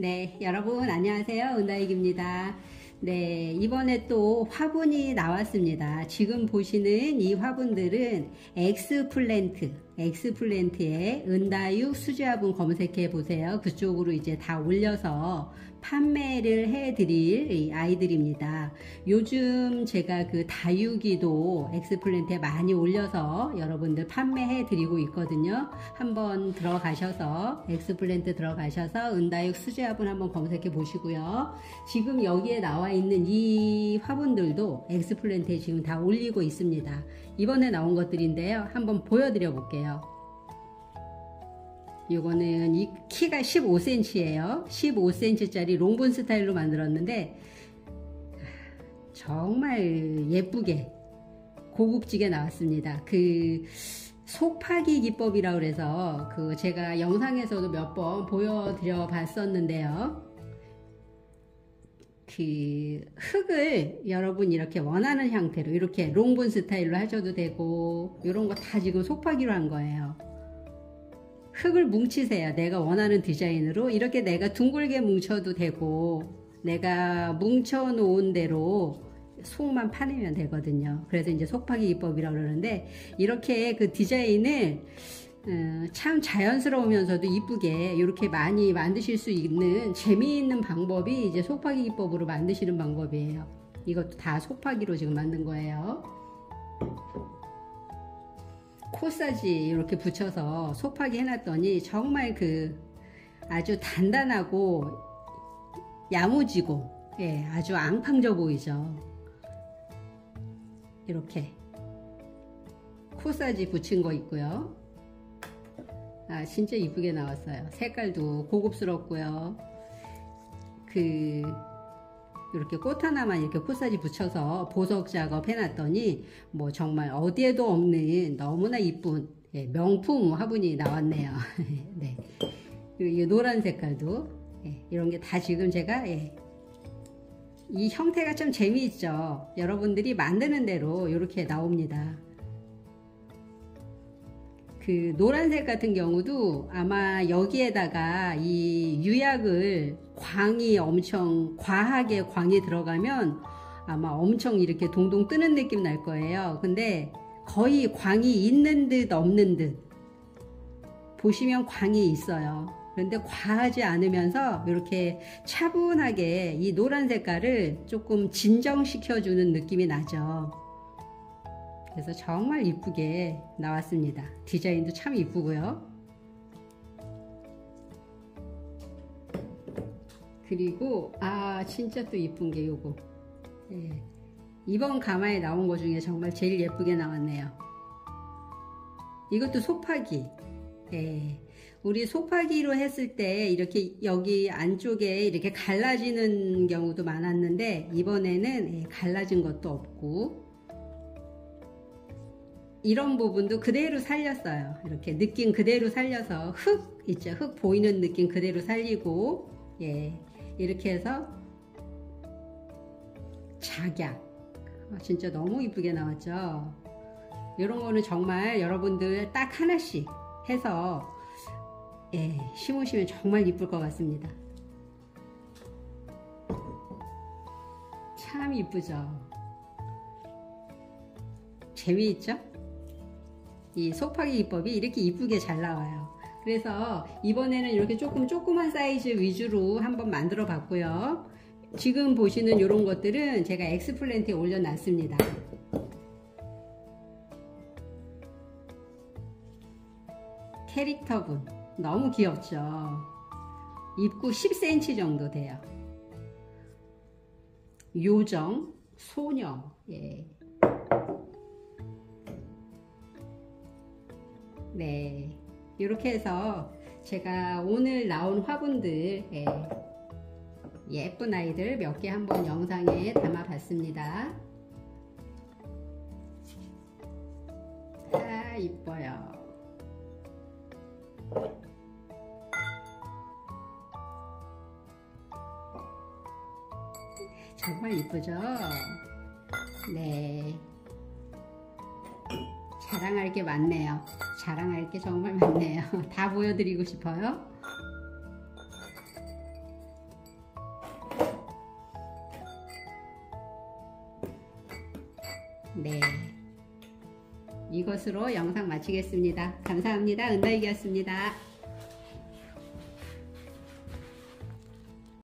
네, 여러분 안녕하세요. 은다육입니다. 네, 이번에 또 화분이 나왔습니다. 지금 보시는 이 화분들은 엑스플랜트, 엑스플랜트의 은다육 수제화분 검색해 보세요. 그쪽으로 이제 다 올려서 판매를 해드릴 아이들입니다. 요즘 제가 그 다육이도 엑스플랜트에 많이 올려서 여러분들 판매해 드리고 있거든요. 한번 들어가셔서 엑스플랜트 들어가셔서 은다육 수제화분 한번 검색해 보시고요. 지금 여기에 나와 있는 이 화분들도 엑스플랜트에 지금 다 올리고 있습니다. 이번에 나온 것들인데요. 한번 보여드려 볼게요. 이거는 이 키가 15cm예요. 15cm짜리 롱분 스타일로 만들었는데 정말 예쁘게 고급지게 나왔습니다. 그 속파기 기법이라고 그래서 그 제가 영상에서도 몇 번 보여드려 봤었는데요. 그 흙을 여러분 이렇게 원하는 형태로 이렇게 롱본 스타일로 하셔도 되고 이런 거 다 지금 속파기로 한 거예요. 흙을 뭉치세요. 내가 원하는 디자인으로 이렇게 내가 둥글게 뭉쳐도 되고 내가 뭉쳐 놓은 대로 속만 파내면 되거든요. 그래서 이제 속파기 기법이라고 그러는데 이렇게 그 디자인을 어, 참 자연스러우면서도 이쁘게 이렇게 많이 만드실 수 있는 재미있는 방법이 이제 속파기 기법으로 만드시는 방법이에요. 이것도 다 속파기로 지금 만든 거예요. 코사지 이렇게 붙여서 속파기 해놨더니 정말 그 아주 단단하고 야무지고 예, 아주 앙팡져 보이죠. 이렇게 코사지 붙인 거 있고요. 아 진짜 이쁘게 나왔어요. 색깔도 고급스럽고요. 그 이렇게 꽃 하나만 이렇게 코사지 붙여서 보석 작업 해놨더니 뭐 정말 어디에도 없는 너무나 이쁜 예, 명품 화분이 나왔네요. 네. 이 노란 색깔도 예, 이런 게 다 지금 제가 예, 이 형태가 좀 재미있죠. 여러분들이 만드는 대로 이렇게 나옵니다. 그 노란색 같은 경우도 아마 여기에다가 이 유약을 광이 엄청 과하게 광이 들어가면 아마 엄청 이렇게 동동 뜨는 느낌 날 거예요. 근데 거의 광이 있는 듯 없는 듯 보시면 광이 있어요. 그런데 과하지 않으면서 이렇게 차분하게 이 노란 색깔을 조금 진정시켜주는 느낌이 나죠. 그래서 정말 이쁘게 나왔습니다. 디자인도 참 이쁘고요. 그리고 아 진짜 또 이쁜 게 요거 예. 이번 가마에 나온 것 중에 정말 제일 예쁘게 나왔네요. 이것도 소파기 예. 우리 소파기로 했을 때 이렇게 여기 안쪽에 이렇게 갈라지는 경우도 많았는데 이번에는 예, 갈라진 것도 없고 이런 부분도 그대로 살렸어요. 이렇게 느낌 그대로 살려서 흙 있죠. 흙 보이는 느낌 그대로 살리고 예 이렇게 해서 작약 아, 진짜 너무 이쁘게 나왔죠. 이런 거는 정말 여러분들 딱 하나씩 해서 예, 심으시면 정말 이쁠 것 같습니다. 참 이쁘죠. 재미있죠? 이 속파기 기법이 이렇게 이쁘게 잘 나와요. 그래서 이번에는 이렇게 조금 조그만 사이즈 위주로 한번 만들어 봤고요. 지금 보시는 이런 것들은 제가 엑스플랜트에 올려놨습니다. 캐릭터분 너무 귀엽죠. 입구 10cm 정도 돼요. 요정, 소녀, 예. 네. 이렇게 해서 제가 오늘 나온 화분들 예, 예쁜 아이들 몇 개 한번 영상에 담아 봤습니다. 아 이뻐요. 정말 이쁘죠? 네. 자랑할 게 많네요. 자랑할 게 정말 많네요. 다 보여드리고 싶어요. 네. 이것으로 영상 마치겠습니다. 감사합니다. 은다이기였습니다.